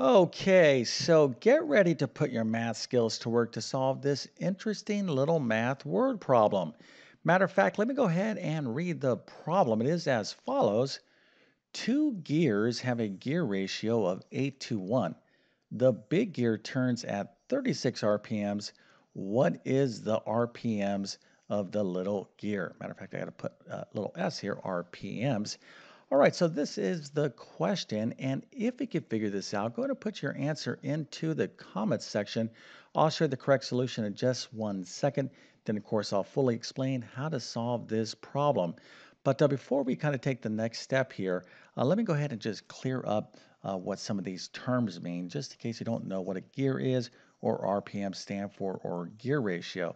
Okay, so get ready to put your math skills to work to solve this interesting little math word problem. Matter of fact, let me go ahead and read the problem. It is as follows. Two gears have a gear ratio of 8 to 1. The big gear turns at 36 RPMs. What is the RPMs of the little gear? Matter of fact, I got to put a little s here, RPMs. All right, so this is the question, and if you could figure this out, go ahead and put your answer into the comments section. I'll share the correct solution in just one second. Then, of course, I'll fully explain how to solve this problem. But uh, before we kind of take the next step here, uh, let me go ahead and just clear up uh, what some of these terms mean, just in case you don't know what a gear is or RPM stand for or gear ratio.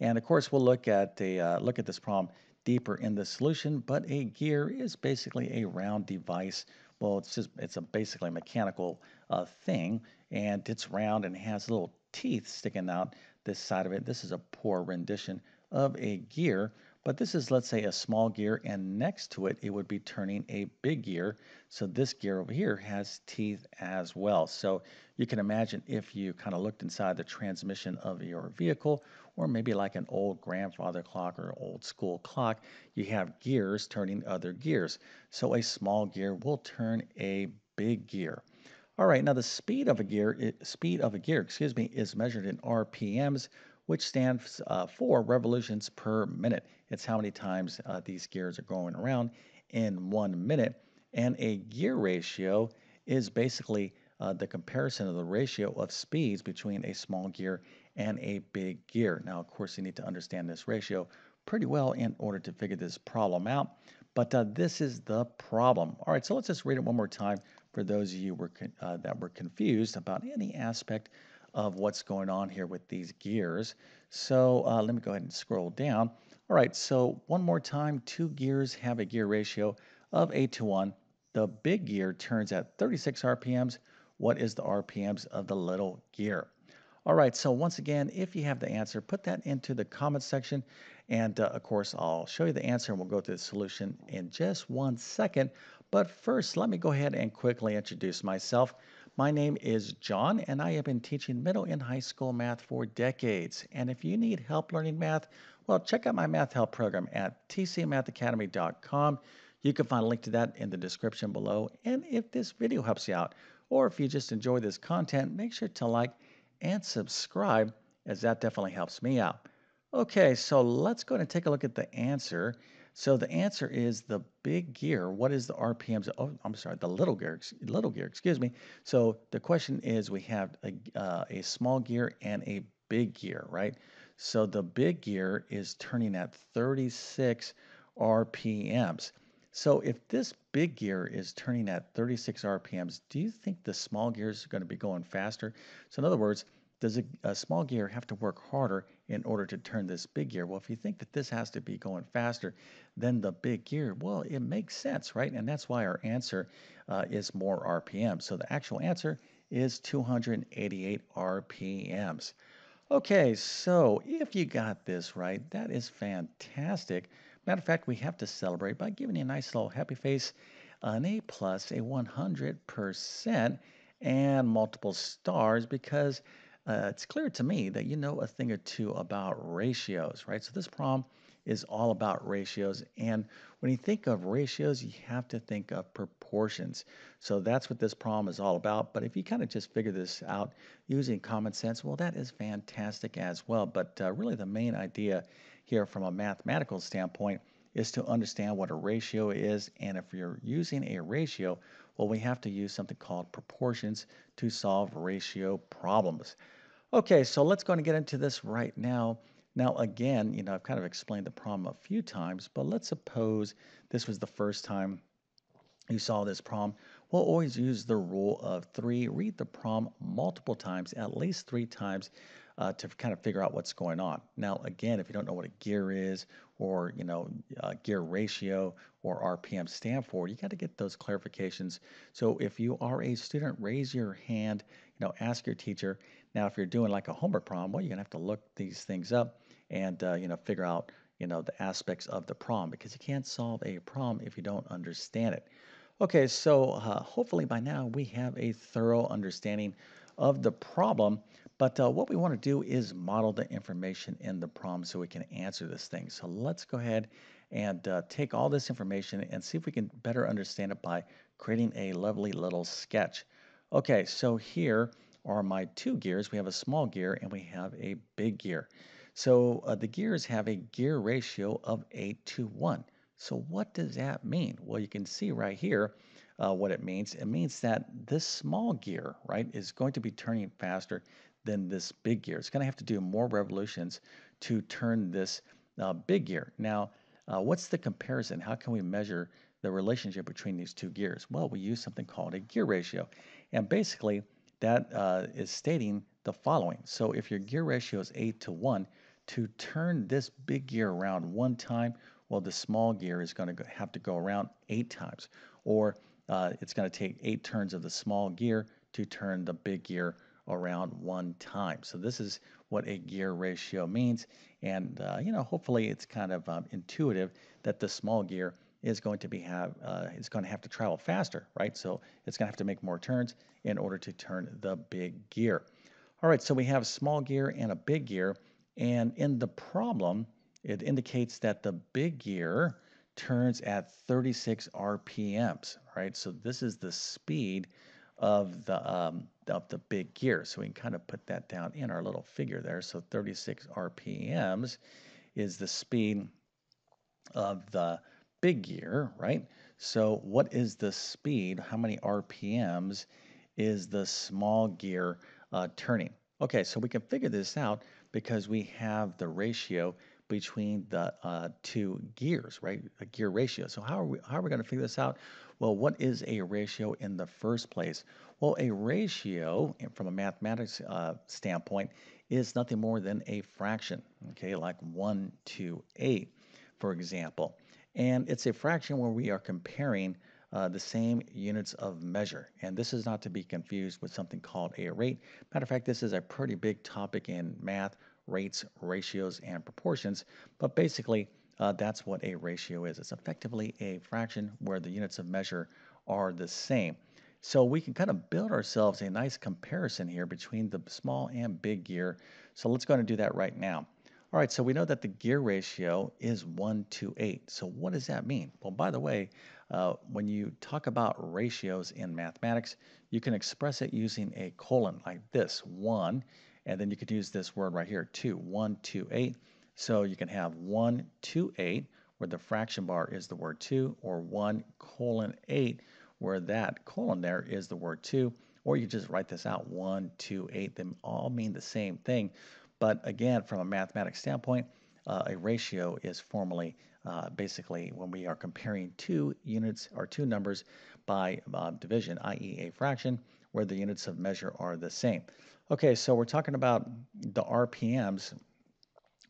And of course, we'll look at the uh, look at this problem deeper in the solution, but a gear is basically a round device. Well, it's just it's a basically mechanical uh, thing, and it's round and has little teeth sticking out this side of it. This is a poor rendition of a gear, but this is, let's say, a small gear, and next to it, it would be turning a big gear. So this gear over here has teeth as well. So you can imagine if you kind of looked inside the transmission of your vehicle, or maybe like an old grandfather clock or old school clock, you have gears turning other gears. So a small gear will turn a big gear. All right, now the speed of a gear, speed of a gear, excuse me, is measured in RPMs, which stands uh, for revolutions per minute. It's how many times uh, these gears are going around in one minute. And a gear ratio is basically uh, the comparison of the ratio of speeds between a small gear and a big gear. Now, of course, you need to understand this ratio pretty well in order to figure this problem out. But uh, this is the problem. All right, so let's just read it one more time for those of you were uh, that were confused about any aspect of what's going on here with these gears. So uh, let me go ahead and scroll down. All right, so one more time, two gears have a gear ratio of 8 to 1. The big gear turns at 36 RPMs. What is the RPMs of the little gear? All right, so once again, if you have the answer, put that into the comment section. And uh, of course, I'll show you the answer and we'll go through the solution in just one second. But first, let me go ahead and quickly introduce myself. My name is John, and I have been teaching middle and high school math for decades. And if you need help learning math, well, check out my math help program at tcmathacademy.com. You can find a link to that in the description below. And if this video helps you out, or if you just enjoy this content, make sure to like and subscribe, as that definitely helps me out. Okay, so let's go and take a look at the answer. So the answer is the big gear. What is the RPMs? Oh, I'm sorry, the little gear. Little gear. Excuse me. So the question is, we have a, uh, a small gear and a big gear, right? So the big gear is turning at 36 RPMs. So if this big gear is turning at 36 RPMs, do you think the small gear is going to be going faster? So in other words, does a, a, small gear have to work harder in order to turn this big gear? Well, if you think that this has to be going faster than the big gear, well, it makes sense, right? And that's why our answer uh, is more RPM. So the actual answer is 288 RPMs. Okay, so if you got this right, that is fantastic. Matter of fact, we have to celebrate by giving you a nice little happy face, an A plus, a 100%, and multiple stars because uh, it's clear to me that you know a thing or two about ratios, right? So this problem is all about ratios. And when you think of ratios, you have to think of proportions. So that's what this problem is all about. But if you kind of just figure this out using common sense, well, that is fantastic as well. But uh, really, the main idea here from a mathematical standpoint is to understand what a ratio is. And if you're using a ratio, well, we have to use something called proportions to solve ratio problems. Okay, so let's go and get into this right now. Now, again, you know, I've kind of explained the problem a few times, but let's suppose this was the first time you saw this problem. We'll always use the rule of three. Read the problem multiple times, at least three times, uh, to kind of figure out what's going on. Now, again, if you don't know what a gear is, or you know, uh, gear ratio or RPM stand for, you got to get those clarifications. So, if you are a student, raise your hand. You know, ask your teacher. Now, if you're doing like a homework problem, well, you're gonna have to look these things up and uh, you know figure out you know the aspects of the problem because you can't solve a problem if you don't understand it. Okay, so uh, hopefully by now we have a thorough understanding of the problem. But uh, what we want to do is model the information in the problem so we can answer this thing. So let's go ahead and uh, take all this information and see if we can better understand it by creating a lovely little sketch. Okay, so here are my two gears. We have a small gear and we have a big gear. So uh, the gears have a gear ratio of 8 to 1. So what does that mean? Well, you can see right here uh, what it means. It means that this small gear, right, is going to be turning faster than this big gear. It's going to have to do more revolutions to turn this uh, big gear. Now, uh, what's the comparison? How can we measure the relationship between these two gears? Well, we use something called a gear ratio. And basically, that uh, is stating the following. So if your gear ratio is 8 to 1, to turn this big gear around one time well, the small gear is going to have to go around eight times, or uh, it's going to take eight turns of the small gear to turn the big gear around one time. So this is what a gear ratio means, and uh, you know, hopefully, it's kind of um, intuitive that the small gear is going to be have uh, is going to have to travel faster, right? So it's going to have to make more turns in order to turn the big gear. All right, so we have small gear and a big gear, and in the problem it indicates that the big gear turns at 36 RPMs, right? So this is the speed of the um, of the big gear. So we can kind of put that down in our little figure there. So 36 RPMs is the speed of the big gear, right? So what is the speed? How many RPMs is the small gear uh, turning? Okay, so we can figure this out because we have the ratio between the uh, two gears, right? A gear ratio. So how are we, how are we going to figure this out? Well, what is a ratio in the first place? Well, a ratio, from a mathematics uh, standpoint, is nothing more than a fraction, okay, like 1 to 8, for example. And it's a fraction where we are comparing uh, the same units of measure. And this is not to be confused with something called a rate. Matter of fact, this is a pretty big topic in math rates, ratios, and proportions. But basically, uh, that's what a ratio is. It's effectively a fraction where the units of measure are the same. So we can kind of build ourselves a nice comparison here between the small and big gear. So let's go and do that right now. All right, so we know that the gear ratio is 1 to 8. So what does that mean? Well, by the way, uh, when you talk about ratios in mathematics, you can express it using a colon like this. 1 and then you could use this word right here, 2, 1, 2, 8. So you can have 1, 2, 8, where the fraction bar is the word to, or 1 colon 8, where that colon there is the word to. Or you just write this out, 1, 2, 8. They all mean the same thing. But again, from a mathematics standpoint, uh, a ratio is formally uh, basically when we are comparing two units or two numbers by uh, division, i.e. a fraction, where the units of measure are the same. Okay, so we're talking about the RPMs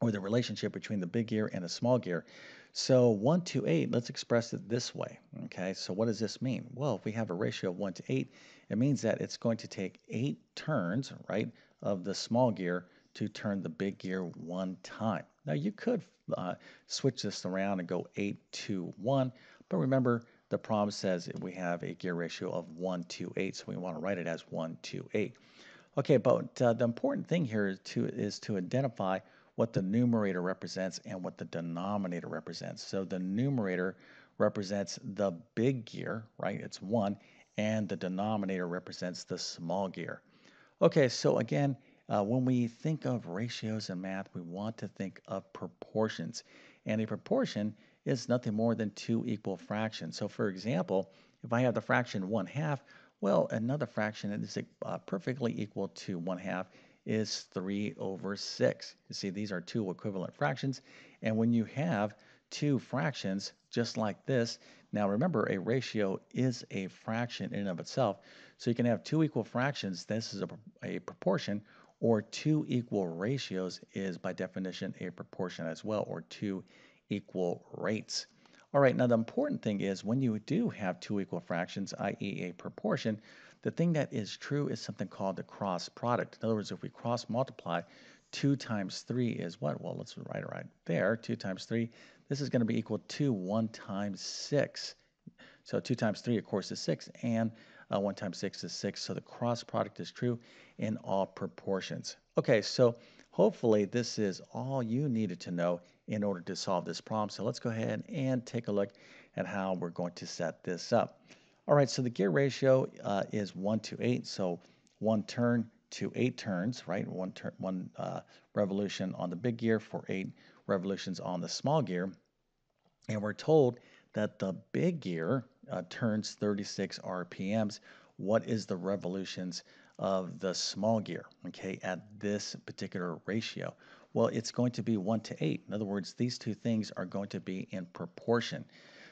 or the relationship between the big gear and the small gear. So 1 to 8, let's express it this way. Okay, so what does this mean? Well, if we have a ratio of 1 to 8, it means that it's going to take 8 turns, right, of the small gear to turn the big gear one time. Now you could uh, switch this around and go 8 to 1, but remember the problem says we have a gear ratio of 1 to 8, so we want to write it as 1 to 8. Okay, but uh, the important thing here is to, is to identify what the numerator represents and what the denominator represents. So the numerator represents the big gear, right? It's 1, and the denominator represents the small gear. Okay, so again, uh, when we think of ratios in math, we want to think of proportions. And a proportion is nothing more than two equal fractions. So for example, if I have the fraction 1 half, well, another fraction that is uh, perfectly equal to 1 half is 3 over 6. You see, these are two equivalent fractions. And when you have two fractions just like this, now remember a ratio is a fraction in and of itself. So you can have two equal fractions. This is a, a proportion or two equal ratios is by definition a proportion as well or two equal rates. All right, now the important thing is when you do have two equal fractions, i.e. a proportion, the thing that is true is something called the cross product. In other words, if we cross multiply, 2 times 3 is what? Well, let's write it right there. 2 times 3, this is going to be equal to 1 times 6. So 2 times 3, of course, is 6, and uh, 1 times 6 is 6. So the cross product is true in all proportions. Okay, so hopefully this is all you needed to know in order to solve this problem. So let's go ahead and take a look at how we're going to set this up. All right, so the gear ratio uh, is 1 to 8, so one turn to eight turns, right? One turn, one uh, revolution on the big gear for eight revolutions on the small gear. And we're told that the big gear uh, turns 36 RPMs. What is the revolutions of the small gear, okay, at this particular ratio? Well, it's going to be 1 to 8. In other words, these two things are going to be in proportion.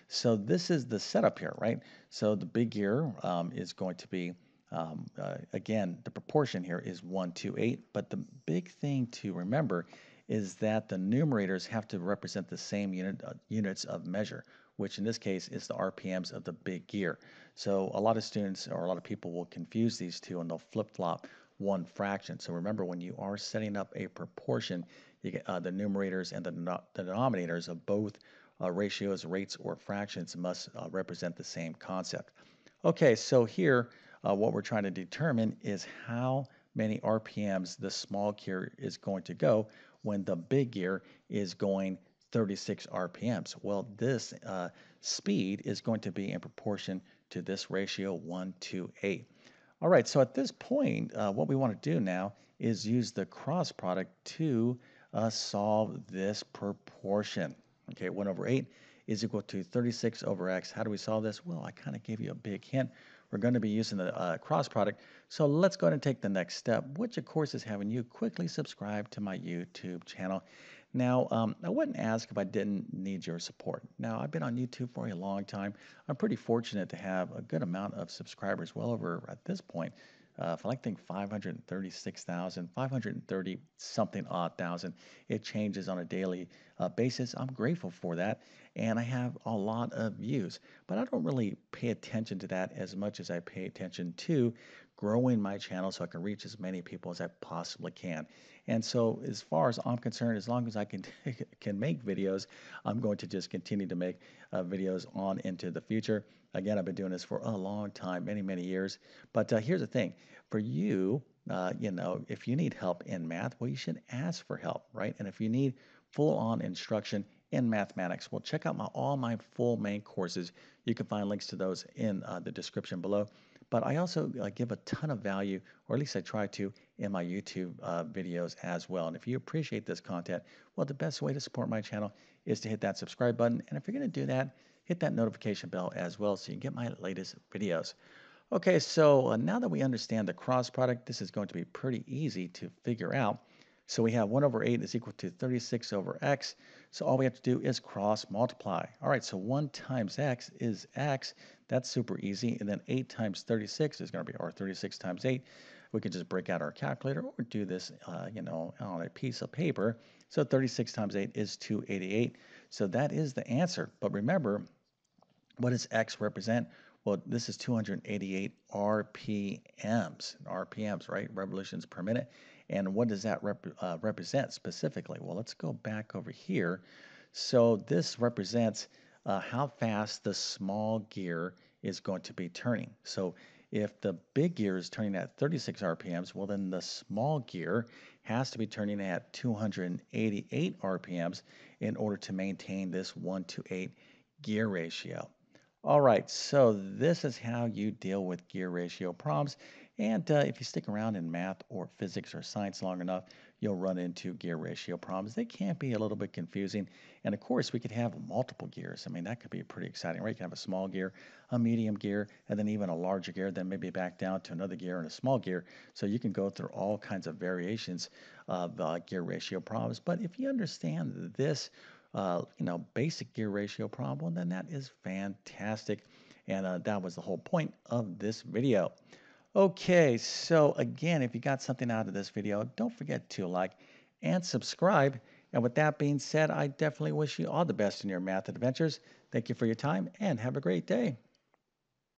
So this is the setup here, right? So the big gear um, is going to be, um, uh, again, the proportion here is 1 to 8. But the big thing to remember is that the numerators have to represent the same unit, uh, units of measure, which in this case is the RPMs of the big gear. So a lot of students or a lot of people will confuse these two and they'll flip-flop one fraction. So remember, when you are setting up a proportion, you get uh, the numerators and the, the denominators of both uh, ratios, rates, or fractions must uh, represent the same concept. Okay, so here uh, what we're trying to determine is how many RPMs the small gear is going to go when the big gear is going 36 RPMs. Well, this uh, speed is going to be in proportion to this ratio 1 to 8. All right, so at this point, uh, what we want to do now is use the cross product to uh, solve this proportion. Okay, 1 over 8 is equal to 36 over x. How do we solve this? Well, I kind of gave you a big hint. We're going to be using the uh, cross product. So let's go ahead and take the next step, which of course is having you quickly subscribe to my YouTube channel. Now, um, I wouldn't ask if I didn't need your support. Now, I've been on YouTube for a long time. I'm pretty fortunate to have a good amount of subscribers, well over at this point, uh, I think 536,000, 530 something odd thousand. It changes on a daily uh, basis. I'm grateful for that. And I have a lot of views, but I don't really pay attention to that as much as I pay attention to growing my channel so I can reach as many people as I possibly can. And so, as far as I'm concerned, as long as I can can make videos, I'm going to just continue to make uh, videos on into the future. Again, I've been doing this for a long time, many many years. But uh, here's the thing: for you, uh, you know, if you need help in math, well, you should ask for help, right? And if you need full-on instruction in mathematics, well, check out my all my full main courses. You can find links to those in uh, the description below. But I also uh, give a ton of value, or at least I try to, in my YouTube uh, videos as well. And if you appreciate this content, well, the best way to support my channel is to hit that subscribe button. And if you're going to do that, hit that notification bell as well so you can get my latest videos. Okay, so uh, now that we understand the cross product, this is going to be pretty easy to figure out. So we have 1 over 8 is equal to 36 over x. So all we have to do is cross multiply. All right, so 1 times x is x. That's super easy. And then 8 times 36 is going to be, or 36 times 8. We could just break out our calculator or do this, uh, you know, on a piece of paper. So 36 times 8 is 288. So that is the answer. But remember, what does x represent? Well, this is 288 RPMs, RPMs, right? Revolutions per minute. And what does that rep uh, represent specifically? Well, let's go back over here. So this represents uh, how fast the small gear is going to be turning. So if the big gear is turning at 36 RPMs, well, then the small gear has to be turning at 288 RPMs in order to maintain this 1 to 8 gear ratio. All right, so this is how you deal with gear ratio problems. And uh, if you stick around in math or physics or science long enough, you'll run into gear ratio problems. They can be a little bit confusing. And of course, we could have multiple gears. I mean, that could be pretty exciting, right? You can have a small gear, a medium gear, and then even a larger gear, then maybe back down to another gear and a small gear. So you can go through all kinds of variations of uh, gear ratio problems. But if you understand this, uh, you know, basic gear ratio problem, then that is fantastic. And uh, that was the whole point of this video. Okay, so again, if you got something out of this video, don't forget to like and subscribe. And with that being said, I definitely wish you all the best in your math adventures. Thank you for your time and have a great day.